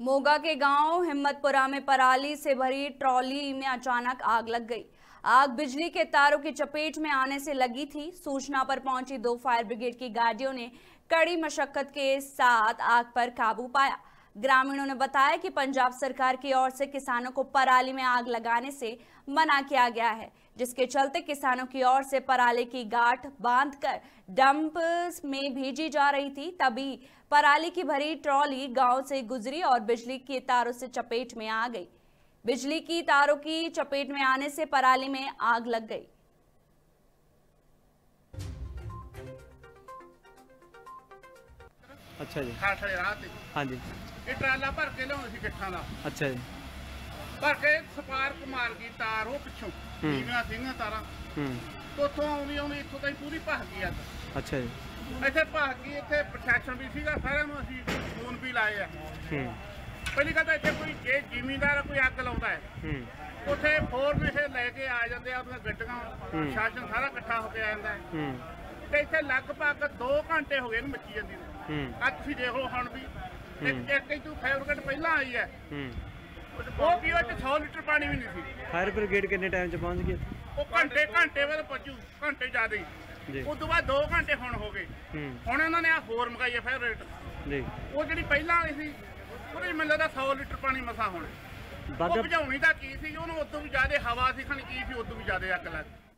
मोगा के गाँव हिम्मतपुरा में पराली से भरी ट्रॉली में अचानक आग लग गई। आग बिजली के तारों की चपेट में आने से लगी थी। सूचना पर पहुँची दो फायर ब्रिगेड की गाड़ियों ने कड़ी मशक्कत के साथ आग पर काबू पाया। ग्रामीणों ने बताया कि पंजाब सरकार की ओर से किसानों को पराली में आग लगाने से मना किया गया है, जिसके चलते किसानों की ओर से पराली की गांठ बांधकर डंप में भेजी जा रही थी। तभी पराली की भरी ट्रॉली गाँव से गुजरी और बिजली के तारों से चपेट में आ गई। बिजली की तारों की चपेट में आने से पराली में आग लग गई। ਅੱਛਾ ਜੀ। ਖਾਠੜੇ ਰਾਹ ਤੇ। ਹਾਂਜੀ। ਇਹ ਟਰਾਲਾ ਭਰ ਕੇ ਲਿਆਉਂਦੇ ਸੀ ਗਿੱਠਾਂ ਦਾ। ਅੱਛਾ ਜੀ। ਭਰ ਕੇ ਸਪਾਰਕ ਮਾਰ ਗਈ ਤਾਰ ਉਹ ਪਿੱਛੋਂ। ਨੀਵੀਆਂ ਸਿੰਘਾਂ ਤਾਰਾਂ। ਹੂੰ। ਉੱਥੋਂ ਆਉਂਦੀ ਆਉਂਦੀ ਇੱਥੋਂ ਤਾਈਂ ਪੂਰੀ ਭਖ ਗਈ ਅੱਗ ਅੱਛਾ ਜੀ। ਇੱਥੇ ਭਖ ਗਈ ਇੱਥੇ ਪ੍ਰਸ਼ਾਸਨ ਵੀ ਸੀਗਾ ਸਾਰਿਆਂ ਨੂੰ ਅਸੀਂ ਫੋਨ ਵੀ ਲਾਏ ਆ। ਹੂੰ। ਪਹਿਲੀ ਗੱਲ ਤਾਂ ਇੱਥੇ ਕੋਈ ਜੇ ਜ਼ਿਮੀਂਦਾਰ ਕੋਈ ਅੱਗ ਲਾਉਂਦਾ ਹੈ। ਹੂੰ। ਉੱਥੇ ਫੋਰਨ ਇਹ ਲੈ ਕੇ ਆ ਜਾਂਦੇ ਆ ਆਪਣੀਆਂ ਗੱਡੀਆਂ ਹੂੰ। ਪ੍ਰਸ਼ਾਸਨ ਸਾਰਾ ਇਕੱਠਾ ਹੋ ਕੇ ਆ ਜਾਂਦਾ ਹੈ। ਹੂੰ। ਤੇ ਇੱਥੇ ਲਗਭਗ 2 ਘੰਟੇ ਹੋ ਗਏ ਨੇ ਮੱਚੀ ਜਾਂਦੀ ਨੂੰ। ਅੱਜ ਤੁਸੀਂ ਦੇਖ ਲਓ ਹੁਣ ਵੀ। ਇੱਕ। ਇੱਕ ਹੀ ਤੂੰ ਫੈਬਰਿਕੇਟ ਪਹਿਲਾਂ ਆਈ ਹੈ। ਹੂੰ। ਉਹ ਕੀ ਉਹ 'ਚ 100 ਲੀਟਰ ਪਾਣੀ ਵੀ ਨਹੀਂ ਸੀ। ਫਾਇਰ ਬ੍ਰਿਗੇਡ ਕਿੰਨੇ ਟਾਈਮ ਚ ਪਹੁੰਚ ਗਈ? ਉਹ ਘੰਟੇ ਘੰਟੇ ਬਾਅਦ ਪਹੁੰਚੂ ਘੰਟੇ ਜ਼ਿਆਦਾ ਹੀ। ਉਸ ਤੋਂ ਬਾਅਦ 2 ਘੰਟੇ ਹੁਣ ਹੋ ਗਏ। ਹੁਣ ਇਹਨਾਂ ਨੇ ਆ ਹੋਰ ਮੰਗਾਈ ਹੈ ਫਿਰ ਰੇਟ ਜੀ। ਉਹ ਜਿਹੜੀ ਪਹਿਲਾਂ ਵਾਲੀ ਸੀ ਉਹਦੇ ਮੈਨੂੰ ਲੱਗਦਾ 100 ਲੀਟਰ ਪਾਣੀ ਮਸਾ ਹੁਣ। ਉਹ ਬੁਝਾਉਣੀ ਤਾਂ ਕੀ ਸੀ ਉਹਨੂੰ ਉਦੋਂ ਵੀ ਜ਼ਿਆਦਾ ਹਵਾ ਸੀ ਖਣੀ ਕੀ ਸੀ ਉਦੋਂ ਵੀ ਜ਼ਿਆਦਾ ਅੱਗ ਲੱਗ